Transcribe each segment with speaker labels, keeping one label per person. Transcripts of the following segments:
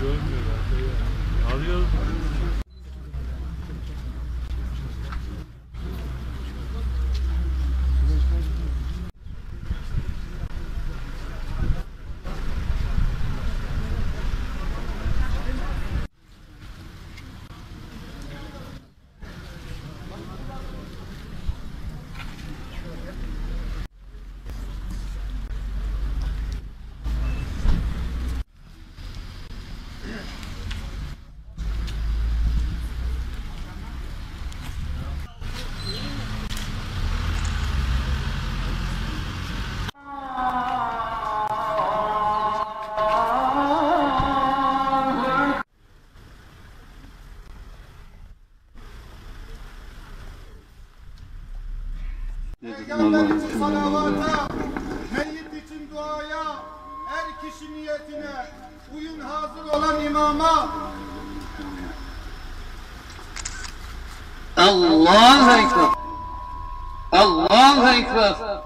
Speaker 1: Görmüyorlar. Arıyoruz. Peygamberimizin salavata, meyyit için duaya, her kişi uyun hazır olan imama.
Speaker 2: Allahu Ekber. Allahu Ekber.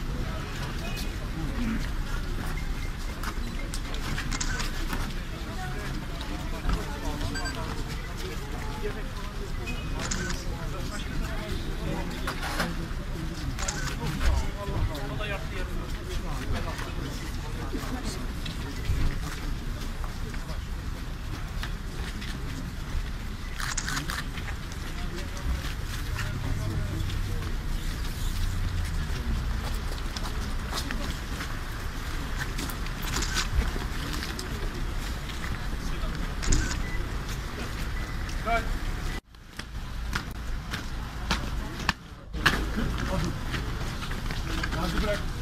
Speaker 3: sevdiğimiz bir yangın. Allah selamet,